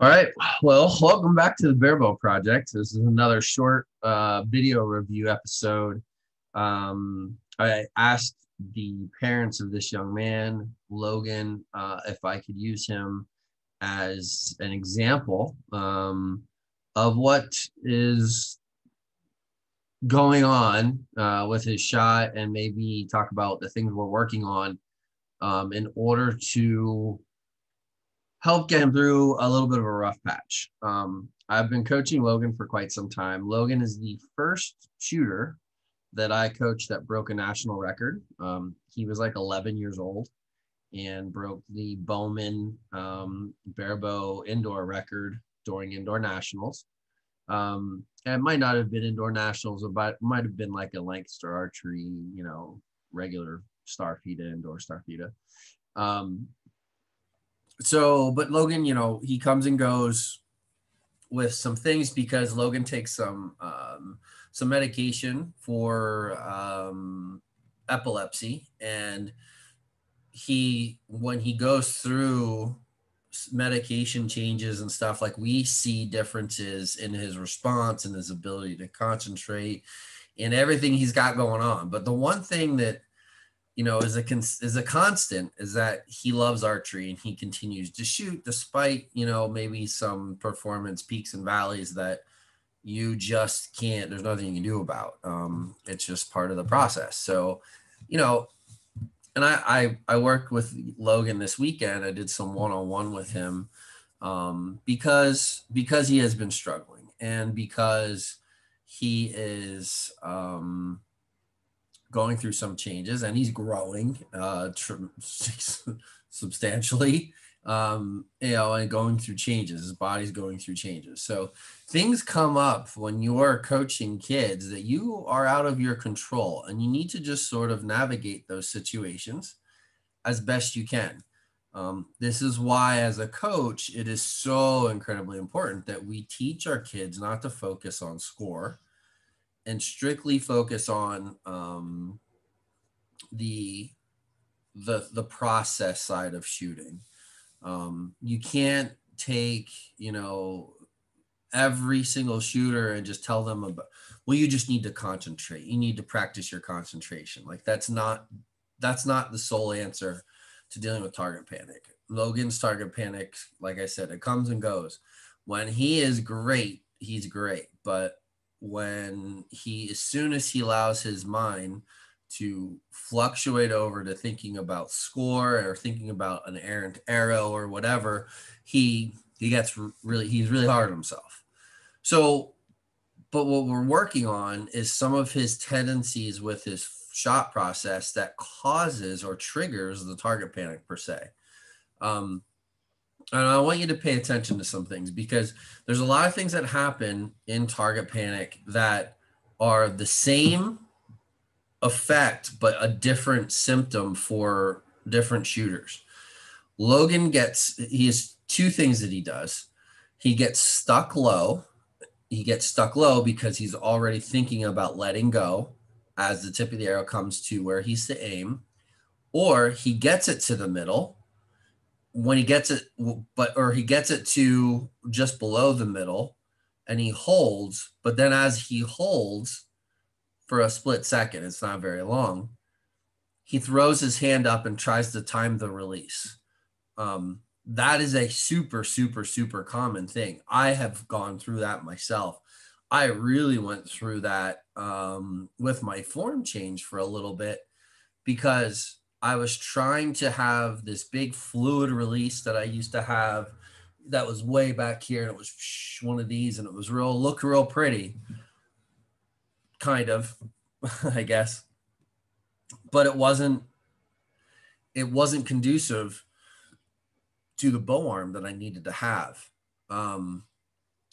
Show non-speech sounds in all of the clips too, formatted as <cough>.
All right. Well, welcome back to the Barebow Project. This is another short uh, video review episode. Um, I asked the parents of this young man, Logan, uh, if I could use him as an example um, of what is going on uh, with his shot and maybe talk about the things we're working on um, in order to help get him through a little bit of a rough patch. Um, I've been coaching Logan for quite some time. Logan is the first shooter that I coached that broke a national record. Um, he was like 11 years old and broke the Bowman um, Barebow indoor record during indoor nationals. Um, it might not have been indoor nationals, but might have been like a Lancaster archery, you know, regular star FITA, indoor star FITA. Um, so, but Logan, you know, he comes and goes with some things because Logan takes some um, some medication for um, epilepsy, and he when he goes through medication changes and stuff like we see differences in his response and his ability to concentrate and everything he's got going on. But the one thing that you know, is a is a constant is that he loves archery and he continues to shoot despite you know maybe some performance peaks and valleys that you just can't. There's nothing you can do about. Um, it's just part of the process. So, you know, and I I, I worked with Logan this weekend. I did some one on one with him um, because because he has been struggling and because he is. Um, going through some changes and he's growing uh, <laughs> substantially um, you know and going through changes. His body's going through changes. So things come up when you're coaching kids that you are out of your control and you need to just sort of navigate those situations as best you can. Um, this is why as a coach it is so incredibly important that we teach our kids not to focus on score and strictly focus on um, the the the process side of shooting. Um, you can't take you know every single shooter and just tell them about well you just need to concentrate. You need to practice your concentration. Like that's not that's not the sole answer to dealing with target panic. Logan's target panic like i said it comes and goes. When he is great he's great. But when he as soon as he allows his mind to fluctuate over to thinking about score or thinking about an errant arrow or whatever he he gets really he's really hard on himself. So but what we're working on is some of his tendencies with his shot process that causes or triggers the target panic per se. Um, and I want you to pay attention to some things because there's a lot of things that happen in target panic that are the same effect, but a different symptom for different shooters. Logan gets, he has two things that he does. He gets stuck low. He gets stuck low because he's already thinking about letting go as the tip of the arrow comes to where he's to aim, or he gets it to the middle when he gets it, but or he gets it to just below the middle and he holds, but then as he holds for a split second, it's not very long, he throws his hand up and tries to time the release. Um, that is a super, super, super common thing. I have gone through that myself. I really went through that um, with my form change for a little bit because I was trying to have this big fluid release that I used to have that was way back here and it was one of these and it was real look real pretty. Kind of <laughs> I guess. But it wasn't it wasn't conducive to the bow arm that I needed to have. Um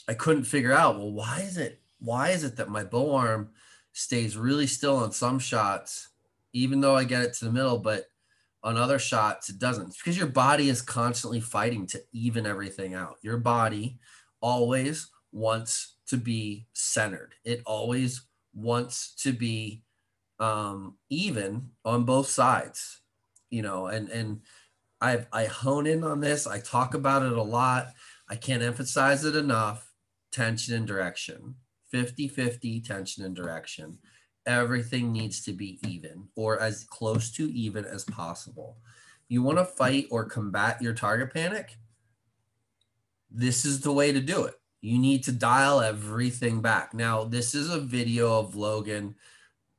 I couldn't figure out well why is it why is it that my bow arm stays really still on some shots even though I get it to the middle, but on other shots it doesn't. It's because your body is constantly fighting to even everything out. Your body always wants to be centered. It always wants to be um, even on both sides, you know, and and I I hone in on this. I talk about it a lot. I can't emphasize it enough. Tension and direction, 50 50 tension and direction. Everything needs to be even or as close to even as possible. You want to fight or combat your target panic? This is the way to do it. You need to dial everything back. Now, this is a video of Logan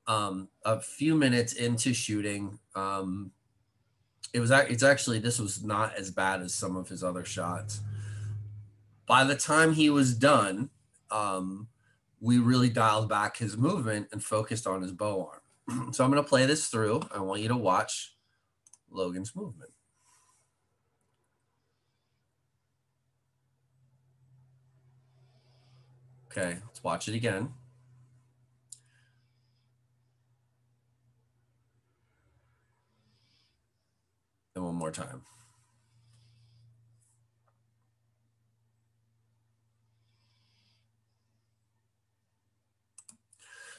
um, a few minutes into shooting. Um, it was it's actually this was not as bad as some of his other shots. By the time he was done, um, we really dialed back his movement and focused on his bow arm. <clears throat> so I'm going to play this through. I want you to watch Logan's movement. Okay, let's watch it again. And one more time.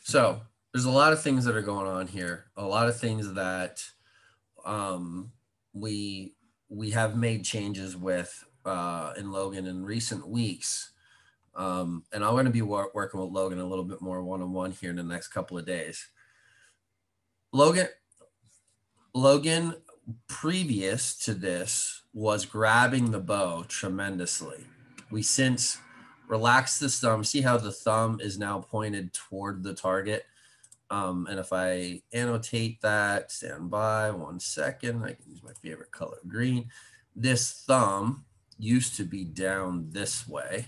So there's a lot of things that are going on here. A lot of things that um, we we have made changes with uh, in Logan in recent weeks. Um, and I'm going to be wor- working with Logan a little bit more one on one here in the next couple of days. Logan, Logan, previous to this, was grabbing the bow tremendously. We since relaxed the thumb. See how the thumb is now pointed toward the target. Um, and if I annotate that, stand by one second, I can use my favorite color, green. This thumb used to be down this way,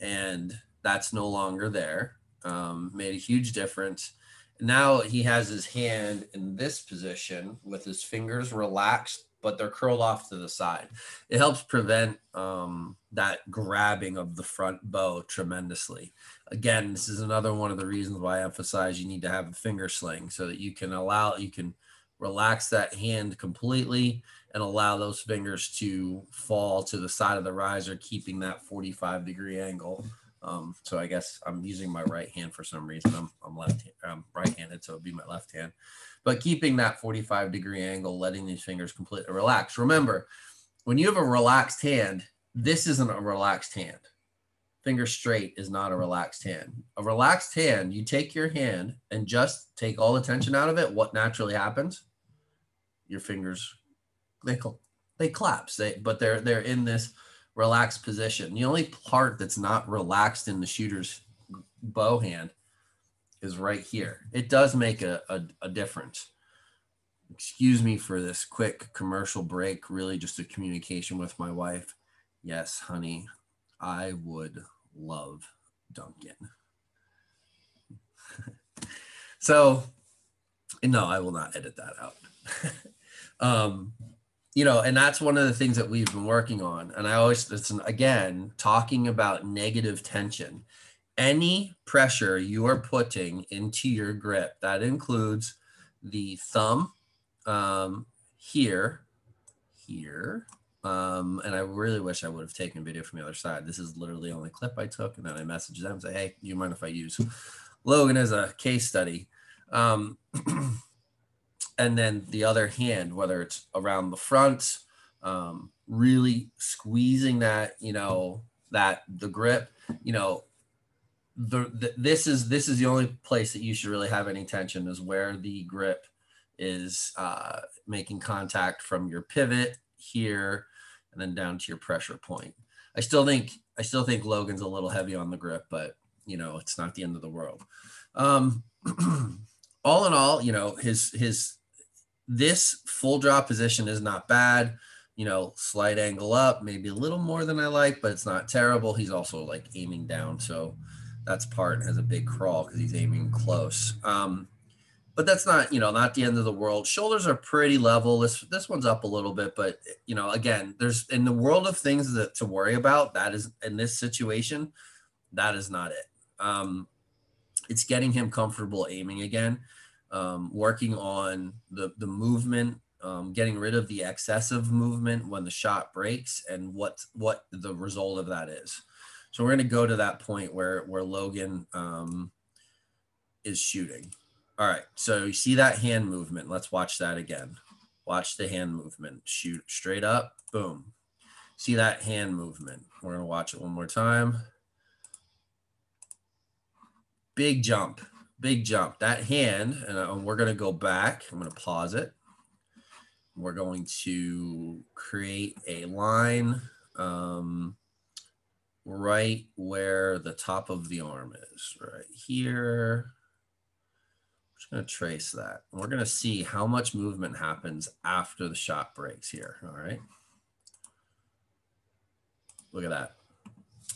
and that's no longer there. Um, made a huge difference. Now he has his hand in this position with his fingers relaxed but they're curled off to the side. It helps prevent um, that grabbing of the front bow tremendously. Again, this is another one of the reasons why I emphasize you need to have a finger sling so that you can allow, you can relax that hand completely and allow those fingers to fall to the side of the riser, keeping that 45 degree angle. Um, so I guess I'm using my right hand for some reason. I'm, I'm left, I'm right-handed, so it'd be my left hand but keeping that 45 degree angle, letting these fingers completely relax. Remember, when you have a relaxed hand, this isn't a relaxed hand. Finger straight is not a relaxed hand. A relaxed hand, you take your hand and just take all the tension out of it. What naturally happens? Your fingers, they cl- they collapse. They but they're they're in this relaxed position. The only part that's not relaxed in the shooter's bow hand is right here. It does make a, a, a difference. Excuse me for this quick commercial break, really just a communication with my wife. Yes, honey, I would love Dunkin'. <laughs> so, no, I will not edit that out. <laughs> um, you know, and that's one of the things that we've been working on. And I always, it's an, again, talking about negative tension any pressure you are putting into your grip, that includes the thumb um, here, here. Um, and I really wish I would have taken a video from the other side. This is literally the only clip I took. And then I messaged them and say, hey, do you mind if I use Logan as a case study? Um, <clears throat> and then the other hand, whether it's around the front, um, really squeezing that, you know, that the grip, you know, the, this is this is the only place that you should really have any tension is where the grip is uh, making contact from your pivot here and then down to your pressure point. I still think I still think Logan's a little heavy on the grip, but you know it's not the end of the world. Um, <clears throat> all in all, you know his his this full draw position is not bad. You know, slight angle up, maybe a little more than I like, but it's not terrible. He's also like aiming down, so that's part has a big crawl because he's aiming close. Um, but that's not, you know, not the end of the world. Shoulders are pretty level. This this one's up a little bit, but you know, again, there's in the world of things that to worry about. That is in this situation, that is not it. Um, it's getting him comfortable aiming again, um, working on the the movement, um, getting rid of the excessive movement when the shot breaks, and what what the result of that is. So we're going to go to that point where where Logan um, is shooting. All right. So you see that hand movement. Let's watch that again. Watch the hand movement. Shoot straight up. Boom. See that hand movement. We're going to watch it one more time. Big jump, big jump. That hand, and uh, we're going to go back. I'm going to pause it. We're going to create a line um, right where the top of the arm is, right here. I'm just going to trace that. We're going to see how much movement happens after the shot breaks here. All right. Look at that.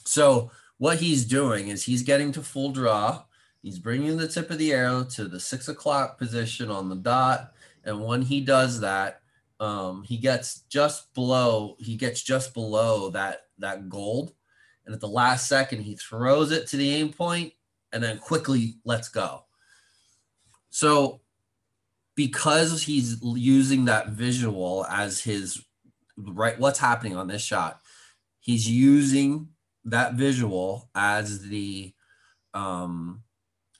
So what he's doing is he's getting to full draw. He's bringing the tip of the arrow to the six o'clock position on the dot. And when he does that, um, he gets just below, he gets just below that, that gold. And at the last second, he throws it to the aim point and then quickly lets go. So because he's using that visual as his right, what's happening on this shot, he's using that visual as the um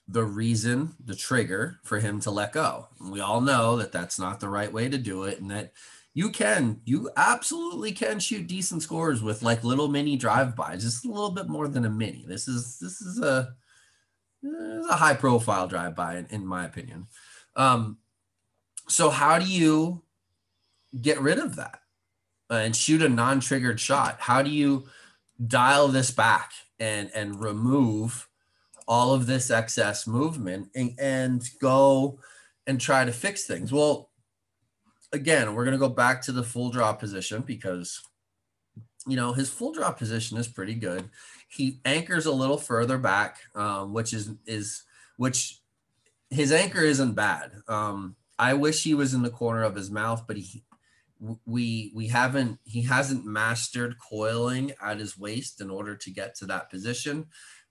the reason, the trigger for him to let go. And we all know that that's not the right way to do it, and that you can, you absolutely can shoot decent scores with like little mini drive-bys. Just a little bit more than a mini. This is this is a this is a high-profile drive-by, in, in my opinion. Um, so how do you get rid of that uh, and shoot a non-triggered shot? How do you dial this back and and remove? all of this excess movement and, and go and try to fix things. Well, again, we're going to go back to the full draw position because, you know, his full draw position is pretty good. He anchors a little further back, um, which is, is, which his anchor isn't bad. Um, I wish he was in the corner of his mouth, but he, we we haven't he hasn't mastered coiling at his waist in order to get to that position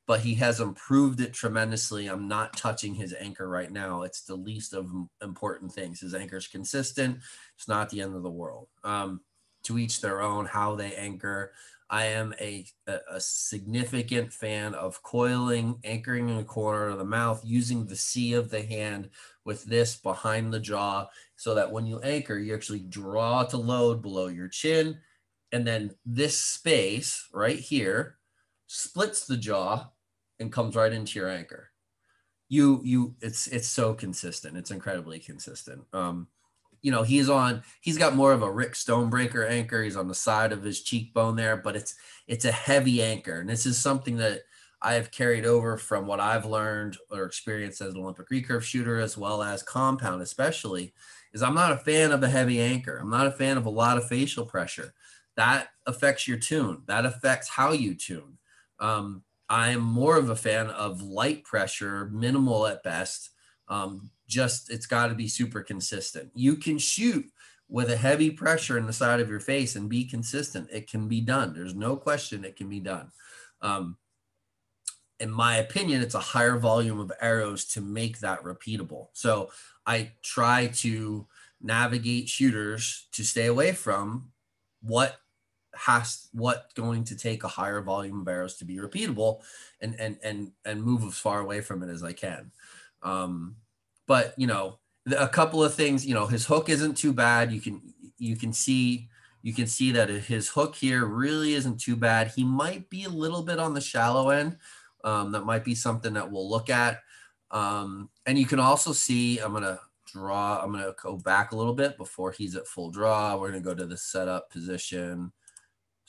but he has improved it tremendously. I'm not touching his anchor right now. It's the least of important things. His anchor is consistent. It's not the end of the world. Um, to each their own how they anchor. I am a, a, significant fan of coiling, anchoring in the corner of the mouth, using the C of the hand with this behind the jaw so that when you anchor, you actually draw to load below your chin. And then this space right here splits the jaw and comes right into your anchor. You you it's it's so consistent. It's incredibly consistent. Um, you know, he's on he's got more of a Rick Stonebraker anchor. He's on the side of his cheekbone there, but it's it's a heavy anchor. And this is something that I have carried over from what I've learned or experienced as an Olympic recurve shooter, as well as compound, especially, is I'm not a fan of a heavy anchor. I'm not a fan of a lot of facial pressure. That affects your tune. That affects how you tune. Um, I'm more of a fan of light pressure, minimal at best. Um, just it's got to be super consistent. You can shoot with a heavy pressure in the side of your face and be consistent. It can be done. There's no question it can be done. Um, in my opinion, it's a higher volume of arrows to make that repeatable. So I try to navigate shooters to stay away from what has what going to take a higher volume of arrows to be repeatable and and and and move as far away from it as I can. Um, but you know, a couple of things, you know, his hook isn't too bad. You can you can see you can see that his hook here really isn't too bad. He might be a little bit on the shallow end. Um, that might be something that we'll look at. Um, and you can also see, I'm gonna draw, I'm gonna go back a little bit before he's at full draw. We're gonna go to the setup position.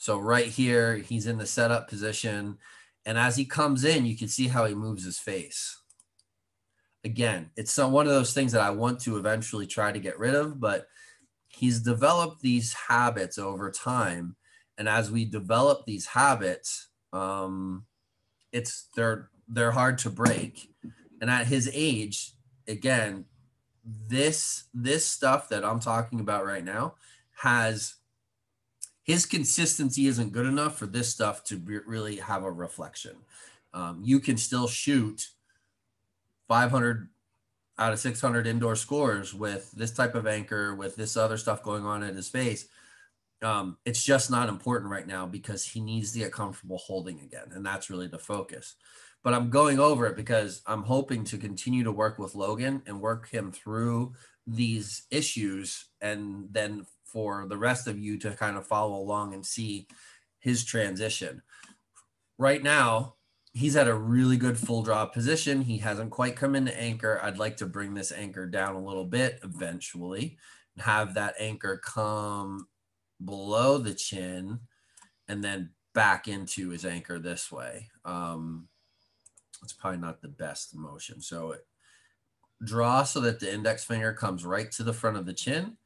So right here, he's in the setup position. And as he comes in, you can see how he moves his face. Again, it's some, one of those things that I want to eventually try to get rid of, but he's developed these habits over time. And as we develop these habits, um, it's they're they're hard to break. And at his age, again, this this stuff that I'm talking about right now has his consistency isn't good enough for this stuff to be, really have a reflection. Um, you can still shoot 500 out of 600 indoor scores with this type of anchor, with this other stuff going on in his face. Um, it's just not important right now because he needs to get comfortable holding again. And that's really the focus. But I'm going over it because I'm hoping to continue to work with Logan and work him through these issues and then for the rest of you to kind of follow along and see his transition. Right now, he's at a really good full draw position. He hasn't quite come into anchor. I'd like to bring this anchor down a little bit eventually and have that anchor come below the chin and then back into his anchor this way. Um, it's probably not the best motion. So it, draw so that the index finger comes right to the front of the chin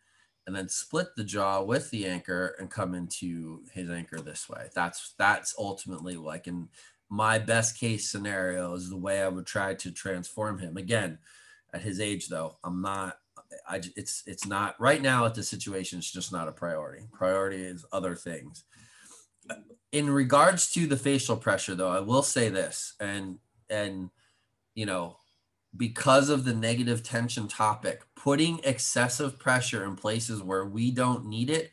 and then split the jaw with the anchor and come into his anchor this way. That's that's ultimately like in my best case scenario is the way I would try to transform him. Again, at his age though, I'm not I it's it's not right now at the situation it's just not a priority. Priority is other things. In regards to the facial pressure though, I will say this and and you know, because of the negative tension topic, putting excessive pressure in places where we don't need it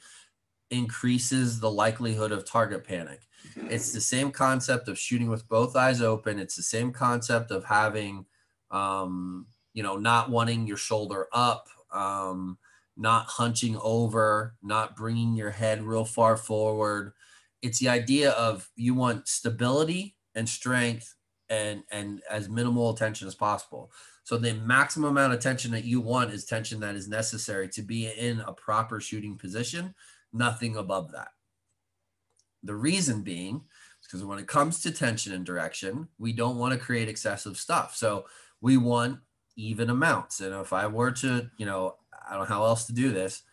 increases the likelihood of target panic. It's the same concept of shooting with both eyes open. It's the same concept of having, um, you know, not wanting your shoulder up, um, not hunching over, not bringing your head real far forward. It's the idea of you want stability and strength and and as minimal attention as possible. So the maximum amount of tension that you want is tension that is necessary to be in a proper shooting position, nothing above that. The reason being because when it comes to tension and direction, we don't want to create excessive stuff. So we want even amounts. And if I were to, you know, I don't know how else to do this,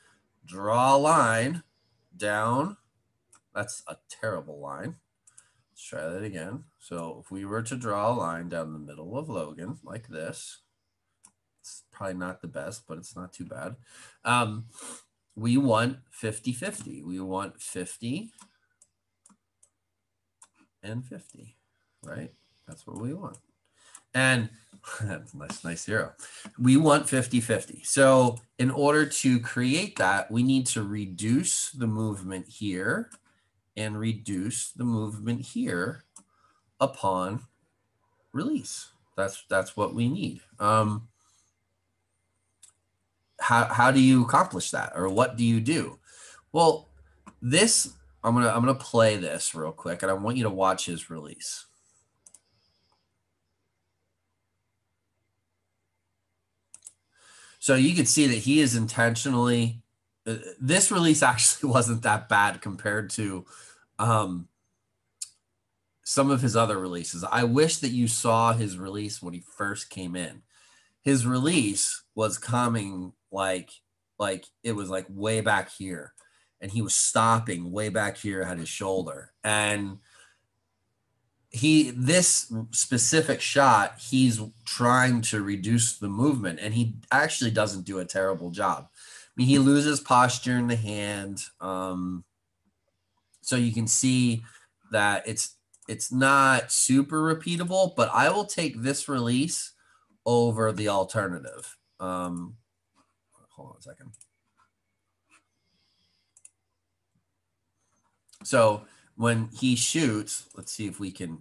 draw a line down. That's a terrible line. Let's try that again. So if we were to draw a line down the middle of Logan like this, it's probably not the best, but it's not too bad. Um, we want 50 50. We want 50 and 50, right? That's what we want. And that's <laughs> nice, nice zero. We want 50 50. So, in order to create that, we need to reduce the movement here and reduce the movement here upon release. That's that's what we need. Um, how how do you accomplish that, or what do you do? Well, this I'm gonna I'm gonna play this real quick, and I want you to watch his release. So you can see that he is intentionally. Uh, this release <laughs> actually wasn't that bad compared to um, some of his other releases. I wish that you saw his release when he first came in. His release was coming like like it was like way back here and he was stopping way back here at his shoulder and he this specific shot he's trying to reduce the movement and he actually doesn't do a terrible job i mean he loses posture in the hand um so you can see that it's it's not super repeatable, but I will take this release over the alternative. Um, hold on a second. So when he shoots, let's see if we can.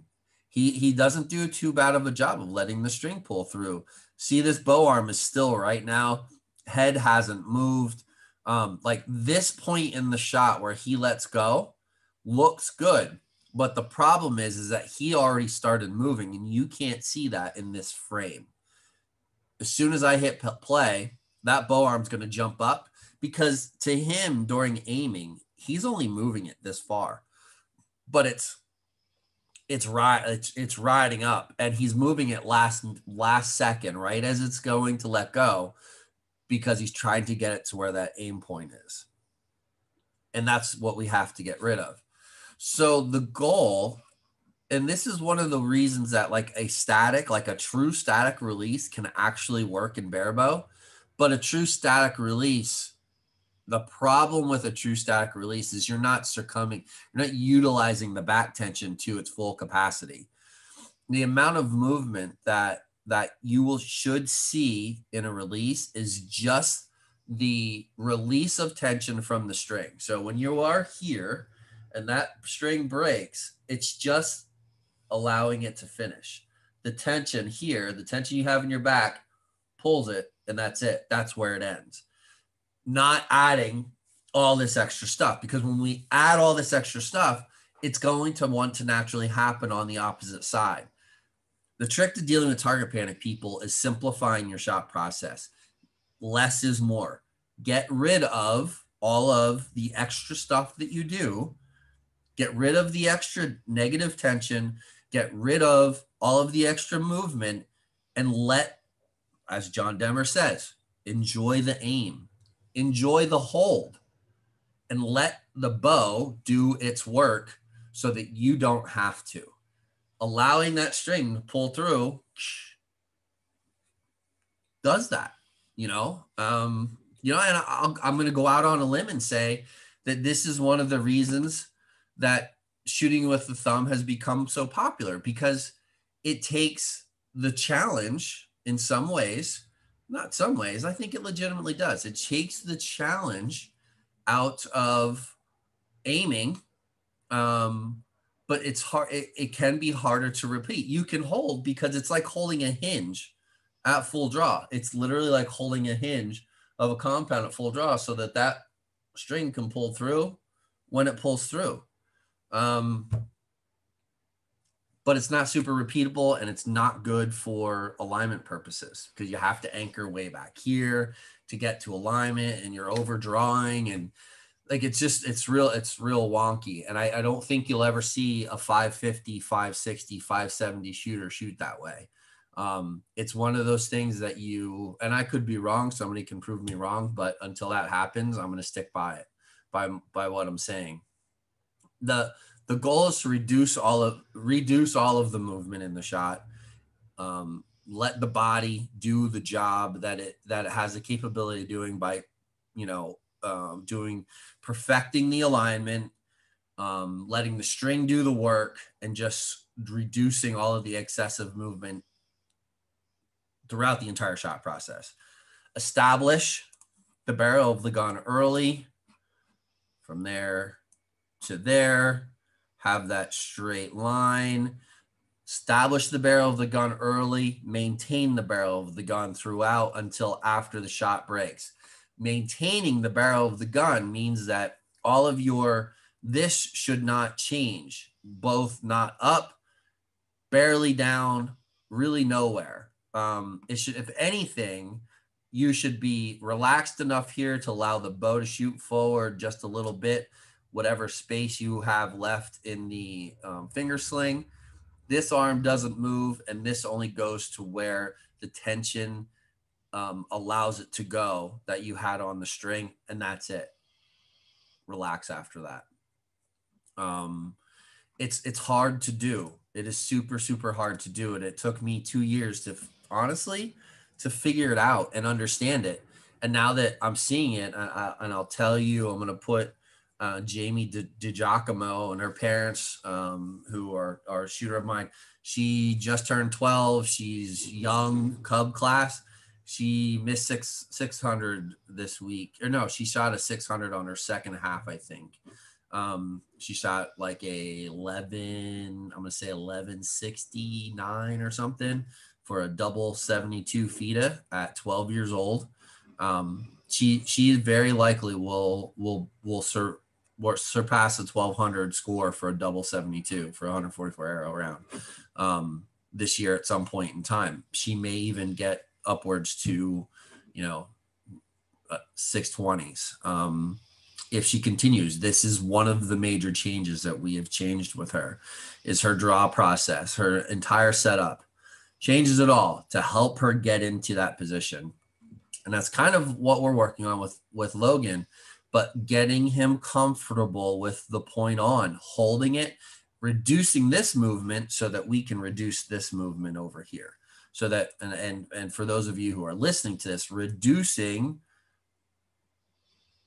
He he doesn't do too bad of a job of letting the string pull through. See, this bow arm is still right now. Head hasn't moved. Um, like this point in the shot where he lets go, looks good. But the problem is, is that he already started moving, and you can't see that in this frame. As soon as I hit play, that bow arm's going to jump up because to him during aiming, he's only moving it this far, but it's it's right it's it's riding up, and he's moving it last last second, right as it's going to let go, because he's trying to get it to where that aim point is, and that's what we have to get rid of. So the goal, and this is one of the reasons that like a static, like a true static release can actually work in barebow, but a true static release, the problem with a true static release is you're not succumbing, you're not utilizing the back tension to its full capacity. The amount of movement that that you will should see in a release is just the release of tension from the string. So when you are here, and that string breaks, it's just allowing it to finish. The tension here, the tension you have in your back, pulls it, and that's it. That's where it ends. Not adding all this extra stuff because when we add all this extra stuff, it's going to want to naturally happen on the opposite side. The trick to dealing with target panic people is simplifying your shot process. Less is more. Get rid of all of the extra stuff that you do. Get rid of the extra negative tension. Get rid of all of the extra movement and let, as John Demmer says, enjoy the aim, enjoy the hold, and let the bow do its work so that you don't have to. Allowing that string to pull through does that, you know. Um, you know, and i I'm going to go out on a limb and say that this is one of the reasons that shooting with the thumb has become so popular because it takes the challenge in some ways, not some ways, I think it legitimately does. It takes the challenge out of aiming. Um, but it's hard, it, it can be harder to repeat. You can hold because it's like holding a hinge at full draw. It's literally like holding a hinge of a compound at full draw so that that string can pull through when it pulls through. Um, but it's not super repeatable and it's not good for alignment purposes because you have to anchor way back here to get to alignment and you're overdrawing and like it's just it's real it's real wonky. And I, I don't think you'll ever see a 550 560 570 shooter shoot that way. Um, it's one of those things that you and i could be wrong somebody can prove me wrong but until that happens i'm going to stick by it by by what i'm saying the the goal is to reduce all of reduce all of the movement in the shot. Um, let the body do the job that it that it has the capability of doing by you know um, doing perfecting the alignment um, letting the string do the work and just reducing all of the excessive movement throughout the entire shot process. Establish the barrel of the gun early. From there to there have that straight line, establish the barrel of the gun early, maintain the barrel of the gun throughout until after the shot breaks. Maintaining the barrel of the gun means that all of your this should not change, both not up, barely down, really nowhere. Um, it should, if anything, you should be relaxed enough here to allow the bow to shoot forward just a little bit whatever space you have left in the um, finger sling. This arm doesn't move, and this only goes to where the tension um, allows it to go that you had on the string, and that's it. Relax after that. Um, it's it's hard to do. It is super super hard to do, and it took me two years to honestly to figure it out and understand it. And now that I'm seeing it, I, I, and I'll tell you, I'm gonna put uh, Jamie DiGiacomo and her parents, um, who are, are a shooter of mine. She just turned 12. She's young Cub class. She missed six 600 this week. Or no, she shot a 600 on her second half, I think. Um, she shot like a 11, I'm going to say 1169 or something for a double 72 FITA at 12 years old. Um, she she very likely will will will serve surpass the 1200 score for a double 72 for 144 arrow round um, this year at some point in time. She may even get upwards to, you know, uh, 620s. Um, if she continues, this is one of the major changes that we have changed with her is her draw process, her entire setup changes it all to help her get into that position. And that's kind of what we're working on with with Logan but getting him comfortable with the point on, holding it, reducing this movement so that we can reduce this movement over here. So that and and and for those of you who are listening to this, reducing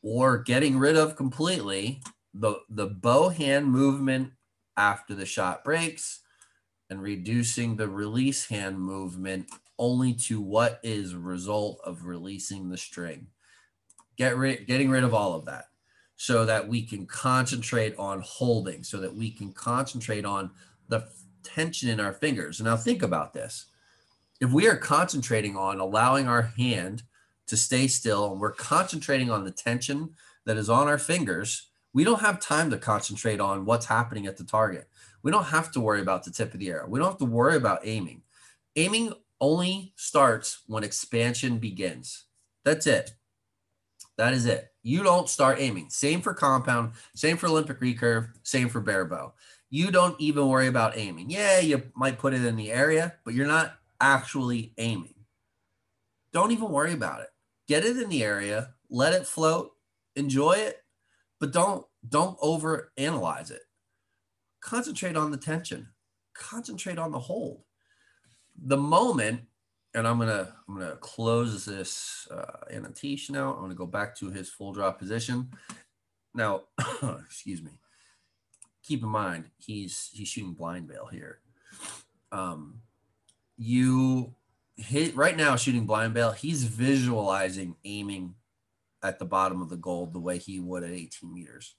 or getting rid of completely the the bow hand movement after the shot breaks and reducing the release hand movement only to what is result of releasing the string get rid getting rid of all of that so that we can concentrate on holding so that we can concentrate on the tension in our fingers now think about this if we are concentrating on allowing our hand to stay still and we're concentrating on the tension that is on our fingers, we don't have time to concentrate on what's happening at the target. We don't have to worry about the tip of the arrow. We don't have to worry about aiming. Aiming only starts when expansion begins. That's it. That is it. You don't start aiming. Same for compound, same for Olympic recurve, same for bare bow. You don't even worry about aiming. Yeah, you might put it in the area, but you're not actually aiming. Don't even worry about it. Get it in the area, let it float, enjoy it, but don't don't over analyze it. Concentrate on the tension. Concentrate on the hold. The moment and I'm gonna I'm gonna close this uh, annotation out. I'm gonna go back to his full drop position. Now, <coughs> excuse me. Keep in mind he's he's shooting blind veil here. Um, you hit right now shooting blind veil. He's visualizing aiming at the bottom of the gold the way he would at 18 meters.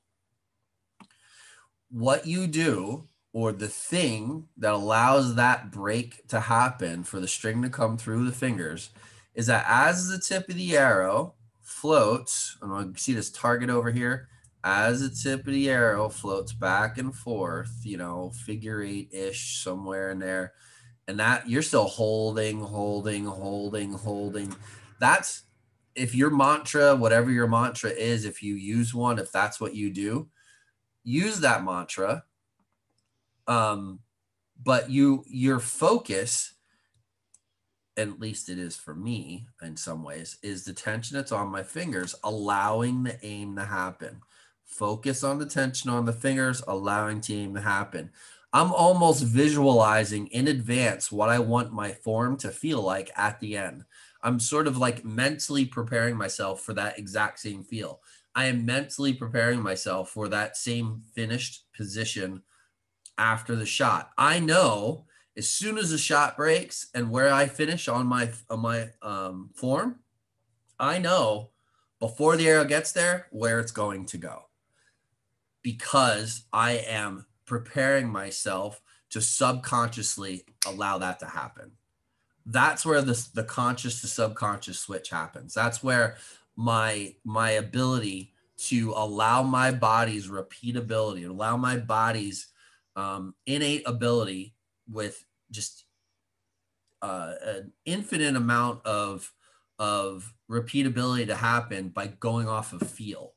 What you do or the thing that allows that break to happen for the string to come through the fingers is that as the tip of the arrow floats, and I see this target over here, as the tip of the arrow floats back and forth, you know, figure eight ish somewhere in there, and that you're still holding, holding, holding, holding. That's if your mantra, whatever your mantra is, if you use one, if that's what you do, use that mantra um, but you your focus, at least it is for me in some ways, is the tension that's on my fingers, allowing the aim to happen. Focus on the tension on the fingers, allowing the aim to happen. I'm almost visualizing in advance what I want my form to feel like at the end. I'm sort of like mentally preparing myself for that exact same feel. I am mentally preparing myself for that same finished position after the shot. I know as soon as the shot breaks and where I finish on my on my um, form, I know before the arrow gets there where it's going to go because I am preparing myself to subconsciously allow that to happen. That's where the, the conscious to subconscious switch happens. That's where my my ability to allow my body's repeatability, allow my body's um, innate ability with just uh, an infinite amount of of repeatability to happen by going off of feel.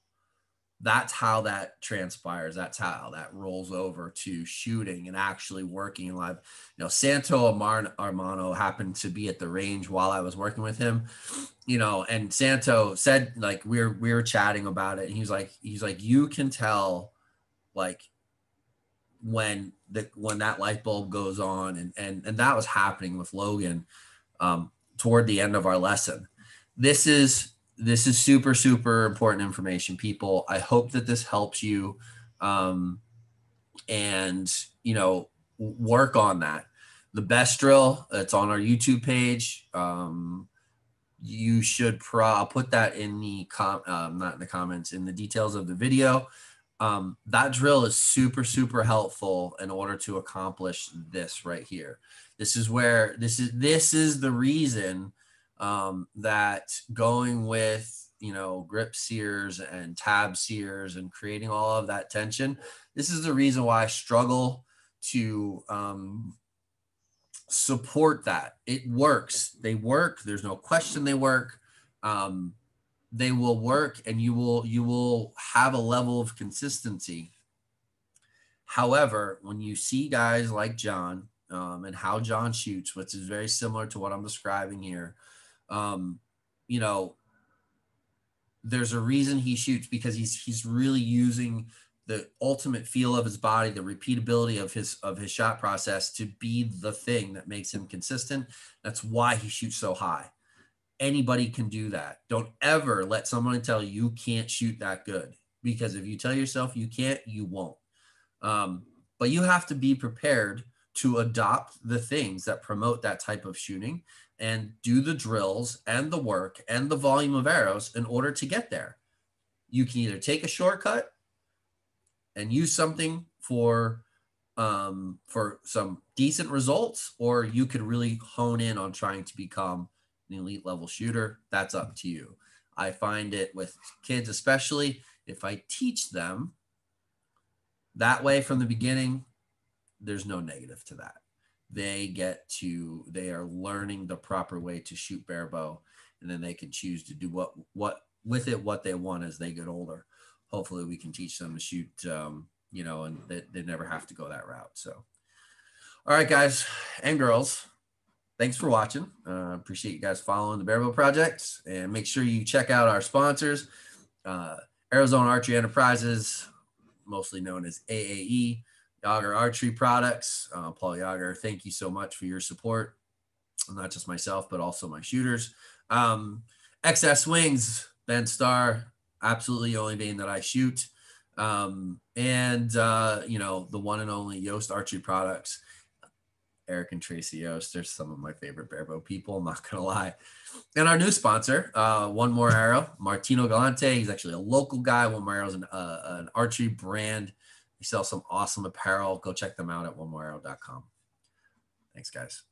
That's how that transpires. That's how that rolls over to shooting and actually working live. You know, Santo Amar- Armano happened to be at the range while I was working with him. You know, and Santo said like we are we were chatting about it. And he's like he's like you can tell like when the when that light bulb goes on and and and that was happening with Logan um, toward the end of our lesson. This is this is super super important information, people. I hope that this helps you, um, and you know work on that. The best drill that's on our YouTube page. Um, you should pro. I'll put that in the com. Um, not in the comments in the details of the video um, that drill is super super helpful in order to accomplish this right here. This is where this is this is the reason um, that going with you know grip sears and tab sears and creating all of that tension this is the reason why i struggle to um, support that. It works. They work. There's no question they work. Um, they will work and you will you will have a level of consistency. However when you see guys like john um, and how john shoots which is very similar to what i'm describing here um, you know there's a reason he shoots because he's he's really using the ultimate feel of his body the repeatability of his of his shot process to be the thing that makes him consistent. That's why he shoots so high anybody can do that. Don't ever let someone tell you you can't shoot that good because if you tell yourself you can't, you won't. Um, but you have to be prepared to adopt the things that promote that type of shooting and do the drills and the work and the volume of arrows in order to get there. You can either take a shortcut and use something for um, for some decent results, or you could really hone in on trying to become an elite level shooter, that's up to you. I find it with kids, especially, If I teach them that way from the beginning, there's no negative to that. They get to, they are learning the proper way to shoot barebow, and then they can choose to do what, what with it, what they want as they get older. Hopefully, we can teach them to shoot, um, you know, and they, they never have to go that route. So, all right, guys and girls, thanks for watching. Uh, appreciate you guys following the Barebow Project, and make sure you check out our sponsors, uh, Arizona Archery Enterprises, mostly known as AAE, Jager Archery Products. Uh, Paul Jager, thank you so much for your support. Not just myself, but also my shooters. Um, XS Wings, Ben Starr, absolutely the only vane that I shoot. Um, and, uh, you know, the one and only Yost Archery Products. Eric and Tracy Yost, they're some of my favorite barebow people. I'm not gonna lie. And our new sponsor, uh, One More Arrow, Martino Galante. He's actually a local guy. One More Arrow is an, uh, an archery brand. They sell some awesome apparel. Go check them out at onemorearrow.com. Thanks, guys.